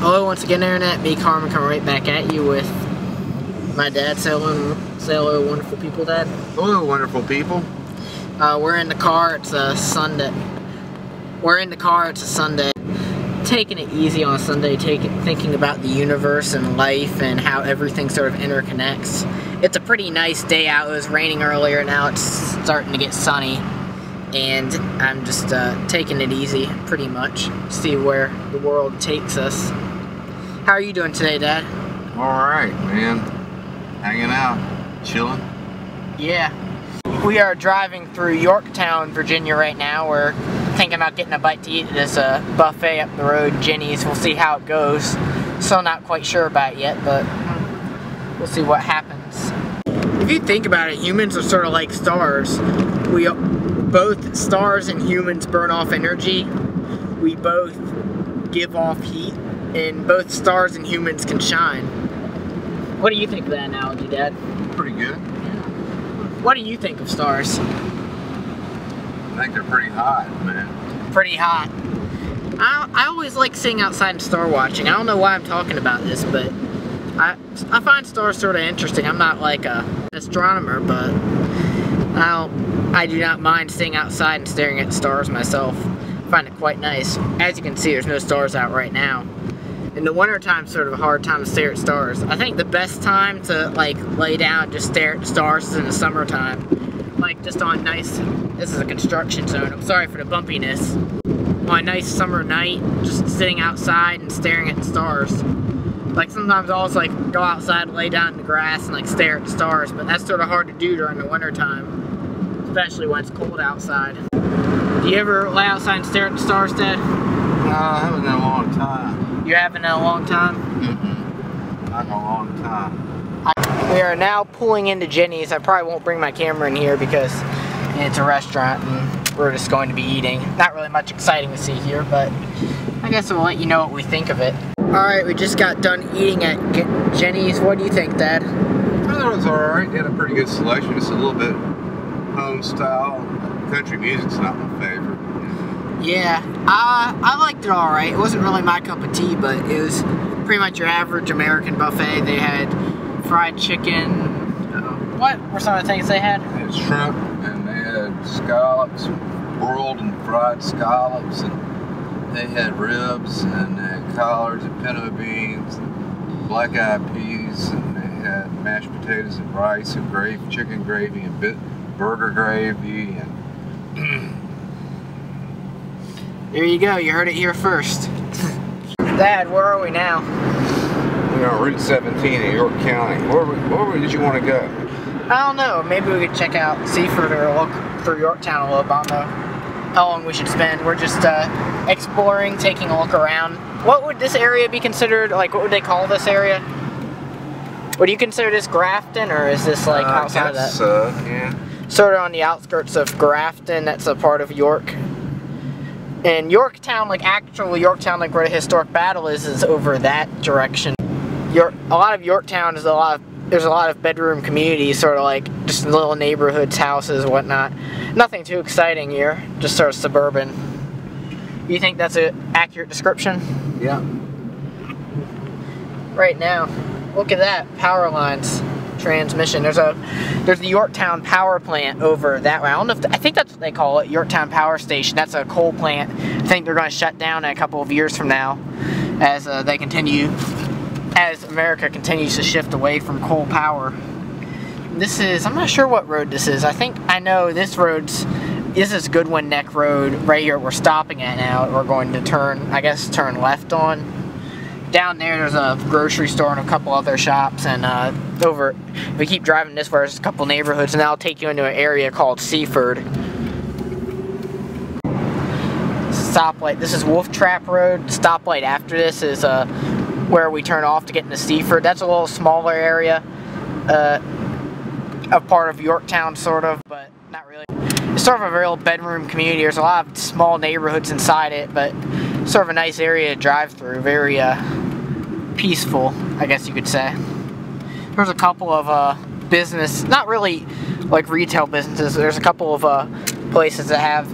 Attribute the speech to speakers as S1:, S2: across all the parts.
S1: Hello once again Internet, me Carmen coming right back at you with my dad. Say hello, say hello wonderful people dad.
S2: Hello wonderful people.
S1: Uh, we're in the car, it's a Sunday. We're in the car, it's a Sunday. Taking it easy on a Sunday, taking, thinking about the universe and life and how everything sort of interconnects. It's a pretty nice day out, it was raining earlier, now it's starting to get sunny. And I'm just uh, taking it easy, pretty much. See where the world takes us. How are you doing today, Dad?
S2: All right, man. Hanging out, chilling.
S1: Yeah. We are driving through Yorktown, Virginia right now. We're thinking about getting a bite to eat at this uh, buffet up the road, Jenny's. We'll see how it goes. Still not quite sure about it yet, but we'll see what happens. If you think about it, humans are sort of like stars. We both stars and humans burn off energy. We both give off heat, and both stars and humans can shine. What do you think of that analogy, Dad?
S2: Pretty good.
S1: What do you think of stars?
S2: I think they're pretty hot, man.
S1: Pretty hot. I, I always like sitting outside and star watching. I don't know why I'm talking about this, but I, I find stars sort of interesting. I'm not like a astronomer, but I don't, I do not mind sitting outside and staring at stars myself. I find it quite nice. As you can see, there's no stars out right now. In the wintertime, sort of a hard time to stare at stars. I think the best time to like lay down and just stare at stars is in the summertime. Like just on nice, this is a construction zone, I'm sorry for the bumpiness. On a nice summer night, just sitting outside and staring at the stars. Like sometimes I'll just like go outside and lay down in the grass and like stare at the stars, but that's sort of hard to do during the wintertime. Especially when it's cold outside. Do you ever lay outside and stare at the stars, Dad?
S2: No, I haven't in a long time.
S1: You haven't in a long time?
S2: Mm-hmm. Not in a long time.
S1: We are now pulling into Jenny's. I probably won't bring my camera in here because it's a restaurant and we're just going to be eating. Not really much exciting to see here, but I guess we'll let you know what we think of it. Alright, we just got done eating at G Jenny's. What do you think, Dad?
S2: I thought it was alright. They had a pretty good selection. It's a little bit home style. Country music's not my favorite.
S1: Yeah, uh, I liked it alright. It wasn't really my cup of tea, but it was pretty much your average American buffet. They had fried chicken. Uh, what were some of the things they had?
S2: They had shrimp and they had scallops, broiled and fried scallops, and they had ribs and they had collards and pinto beans, and black eyed peas, and they had mashed potatoes and rice and gravy, chicken gravy and bit, burger gravy and
S1: There you go, you heard it here first. Dad, where are we now?
S2: we're on Route 17 in York County. Where, where did you want to go?
S1: I don't know, maybe we could check out Seaford or look through Yorktown a little bit. I don't know how long we should spend. We're just uh, exploring, taking a look around. What would this area be considered, like what would they call this area? Would you consider this Grafton or is this like
S2: Uh,
S1: outside of that?
S2: Uh, yeah.
S1: Sort of on the outskirts of Grafton, that's a part of York. And Yorktown, like actual Yorktown, like where the historic battle is, is over that direction. York, a lot of Yorktown is a lot of, there's a lot of bedroom communities, sort of like just little neighborhoods, houses, whatnot. Nothing too exciting here, just sort of suburban. You think that's an accurate description?
S2: Yeah.
S1: Right now, look at that, power lines, transmission. There's a, there's the Yorktown power plant over that way. I don't know if, I think that's what they call it, Yorktown Power Station. That's a coal plant. I think they're going to shut down in a couple of years from now as uh, they continue, as America continues to shift away from coal power. This is, I'm not sure what road this is. I think I know this road's, this is Goodwin Neck Road right here we're stopping at now. We're going to turn, I guess, turn left on down there there's a grocery store and a couple other shops and uh, over if we keep driving this way there's a couple neighborhoods and that'll take you into an area called Seaford. Stoplight this is Wolf Trap Road stoplight after this is uh, where we turn off to get into Seaford that's a little smaller area uh, a part of Yorktown sort of but not really. It's sort of a real bedroom community there's a lot of small neighborhoods inside it but sort of a nice area to drive through very uh, peaceful, I guess you could say. There's a couple of uh, business, not really like retail businesses. There's a couple of uh, places that have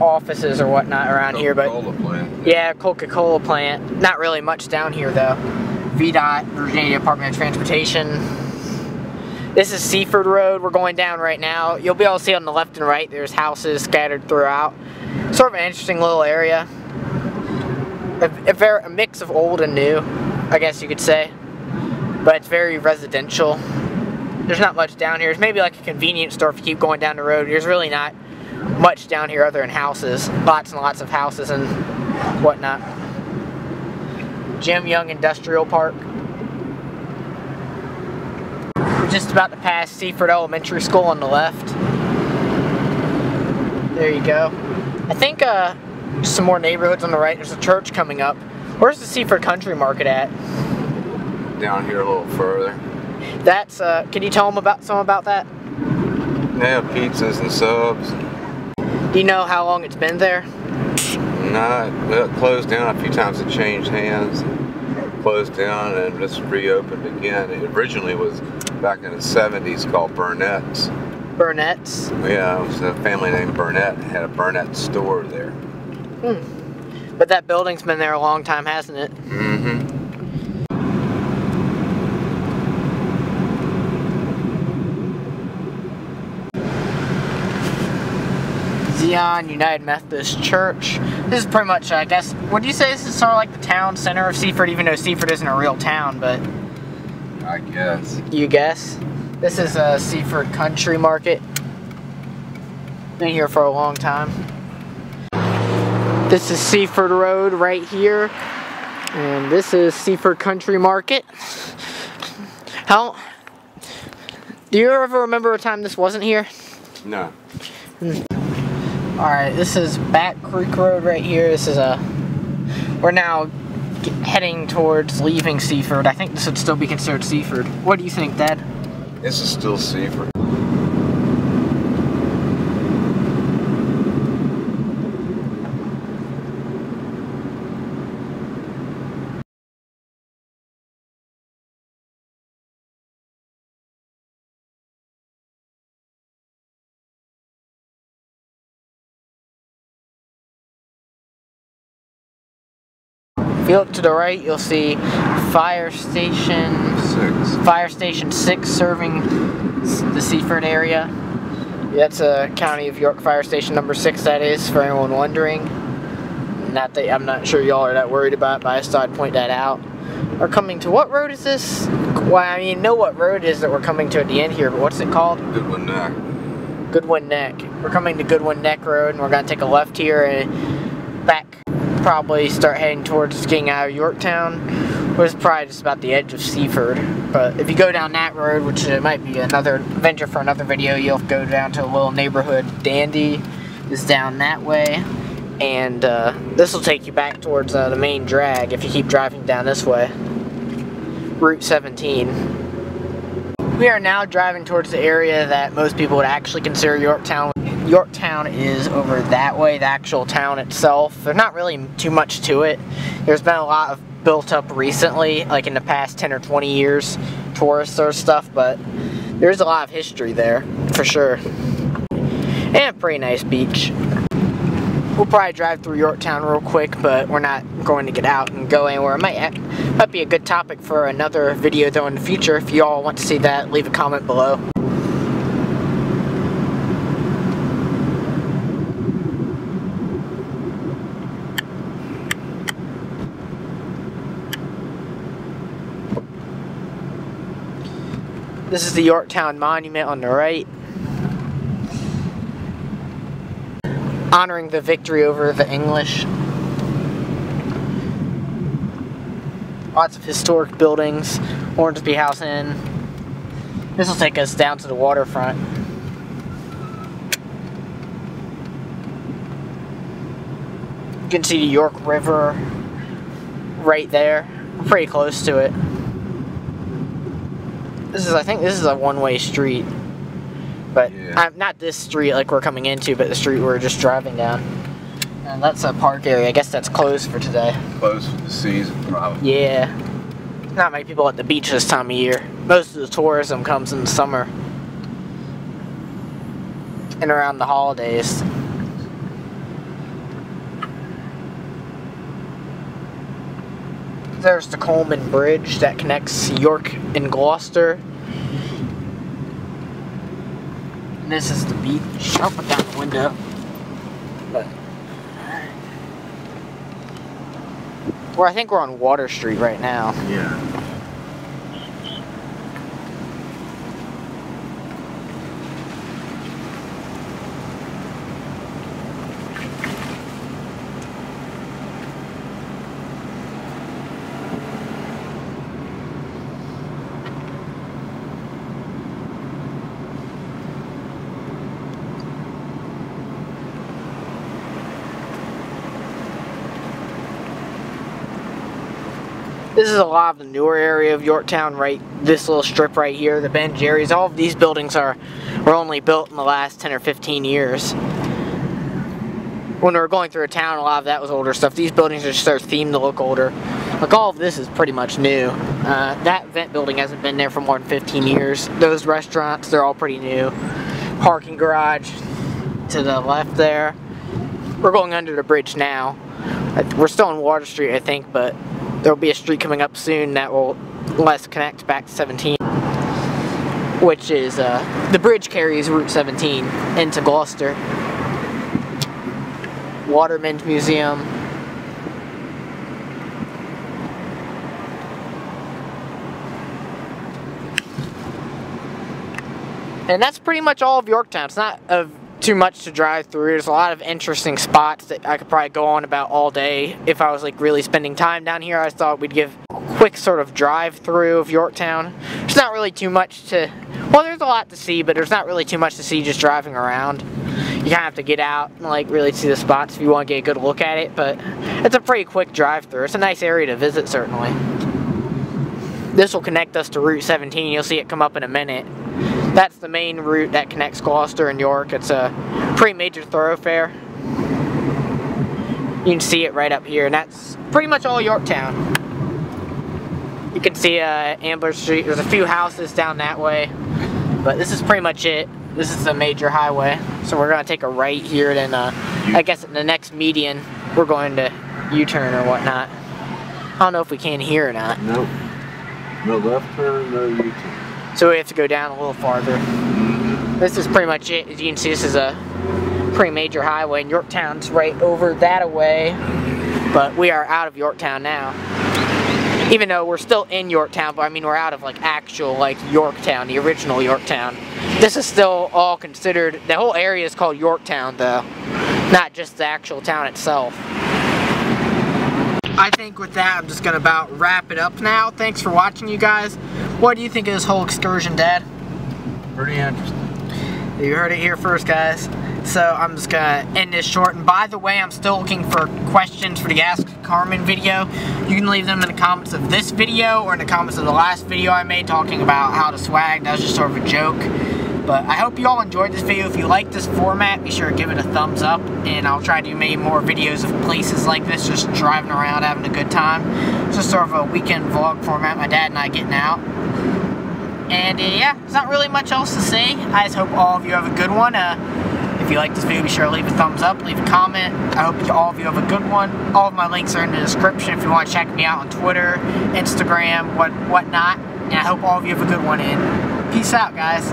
S1: offices or whatnot around here, but
S2: plant.
S1: yeah, Coca-Cola plant. Not really much down here though. VDOT, Virginia Department of Transportation. This is Seaford Road we're going down right now. You'll be able to see on the left and right there's houses scattered throughout. Sort of an interesting little area. A, a, ver- a mix of old and new, I guess you could say. But it's very residential. There's not much down here. There's maybe like a convenience store if you keep going down the road. There's really not much down here other than houses. Lots and lots of houses and whatnot. Jim Young Industrial Park. We're just about to pass Seaford Elementary School on the left. There you go. I think uh, some more neighborhoods on the right. There's a church coming up. Where's the Seaford Country Market at?
S2: Down here a little further.
S1: That's uh, can you tell them about some about that?
S2: They have pizzas and subs.
S1: Do you know how long it's been there?
S2: Not well, it closed down a few times. It changed hands. Closed down and just reopened again. It originally was back in the 70s called Burnett's.
S1: Burnett's.
S2: Yeah, it was a family named Burnett had a Burnett store there. Hmm.
S1: But that building's been there a long time, hasn't it?
S2: Mm-hmm.
S1: Zion United Methodist Church. This is pretty much, I guess, would you say this is sort of like the town center of Seaford, even though Seaford isn't a real town, but
S2: I guess.
S1: you guess? This is a Seaford Country Market. Been here for a long time. This is Seaford Road right here. And this is Seaford Country Market. How do you ever remember a time this wasn't here?
S2: No. Hmm.
S1: Alright, this is Back Creek Road right here. This is a. We're now heading towards leaving Seaford. I think this would still be considered Seaford. What do you think, Dad?
S2: This is still Seaford.
S1: If you look to the right, you'll see Fire Station.
S2: Six.
S1: Fire Station 6 serving the Seaford area. That's a County of York Fire Station number 6, that is, for anyone wondering. Not that I'm not sure y'all are that worried about, but I just thought I'd point that out. We're coming to what road is this? Well, I mean, know what road it is that we're coming to at the end here, but what's it called?
S2: Goodwin Neck.
S1: Goodwin Neck. We're coming to Goodwin Neck Road, and we're gonna take a left here and back. Probably start heading towards getting out of Yorktown, is probably just about the edge of Seaford. But if you go down that road, which it might be another venture for another video, you'll go down to a little neighborhood. Dandy is down that way, and uh, this will take you back towards uh, the main drag if you keep driving down this way. Route 17. We are now driving towards the area that most people would actually consider Yorktown. Yorktown is over that way, the actual town itself. There's not really too much to it. There's been a lot of built up recently, like in the past 10 or 20 years, tourists or stuff, but there's a lot of history there, for sure. And a pretty nice beach. We'll probably drive through Yorktown real quick, but we're not going to get out and go anywhere. It might, might be a good topic for another video though in the future. If you all want to see that, leave a comment below. This is the Yorktown Monument on the right. Honoring the victory over the English. Lots of historic buildings. Hornsby House Inn. This will take us down to the waterfront. You can see the York River right there. Pretty close to it. This is, I think, this is a one-way street, but
S2: Yeah.
S1: uh, not this street like we're coming into, but the street we're just driving down. And that's a park area. I guess that's closed for today.
S2: Closed for the season, probably.
S1: Yeah. Not many people at the beach this time of year. Most of the tourism comes in the summer and around the holidays. There's the Coleman Bridge that connects York and Gloucester. And this is the beach. I'll put down the window. But Well, I think we're on Water Street right now.
S2: Yeah.
S1: This is a lot of the newer area of Yorktown, right? This little strip right here, the Ben Jerry's. All of these buildings are were only built in the last 10 or 15 years. When we were going through a town, a lot of that was older stuff. These buildings are just are themed to look older. Like all of this is pretty much new. Uh, that vent building hasn't been there for more than 15 years. Those restaurants, they're all pretty new. Parking garage to the left there. We're going under the bridge now. We're still on Water Street, I think, but there'll be a street coming up soon that will let us connect back to 17 which is uh, the bridge carries Route 17 into Gloucester. Watermen's Museum. And that's pretty much all of Yorktown. It's not of too much to drive through. There's a lot of interesting spots that I could probably go on about all day if I was like really spending time down here. I thought we'd give a quick sort of drive through of Yorktown. There's not really too much to, well there's a lot to see, but there's not really too much to see just driving around. You kind of have to get out and like really see the spots if you want to get a good look at it, but it's a pretty quick drive through. It's a nice area to visit certainly. This will connect us to Route 17. You'll see it come up in a minute. That's the main route that connects Gloucester and York. It's a pretty major thoroughfare. You can see it right up here, and that's pretty much all Yorktown. You can see uh, Ambler Street. There's a few houses down that way, but this is pretty much it. This is the major highway, so we're gonna take a right here. And then uh, I guess in the next median, we're going to U-turn or whatnot. I don't know if we can here or not.
S2: Nope. No left turn, no U-turn.
S1: So we have to go down a little farther. This is pretty much it. As you can see, this is a pretty major highway, and Yorktown's right over that away. But we are out of Yorktown now. Even though we're still in Yorktown, but I mean we're out of like actual like Yorktown, the original Yorktown. This is still all considered, the whole area is called Yorktown though, not just the actual town itself. I think with that, I'm just gonna about wrap it up now. Thanks for watching, you guys. What do you think of this whole excursion, Dad?
S2: Pretty interesting.
S1: You heard it here first, guys. So I'm just gonna end this short. And by the way, I'm still looking for questions for the Ask Carmen video. You can leave them in the comments of this video or in the comments of the last video I made talking about how to swag. That was just sort of a joke. But I hope you all enjoyed this video. If you like this format, be sure to give it a thumbs up. And I'll try to do many more videos of places like this, just driving around, having a good time. It's just sort of a weekend vlog format, my dad and I getting out. And uh, yeah, there's not really much else to say. I just hope all of you have a good one. Uh, if you like this video, be sure to leave a thumbs up, leave a comment. I hope you, all of you have a good one. All of my links are in the description if you want to check me out on Twitter, Instagram, what whatnot. And I hope all of you have a good one. And peace out, guys.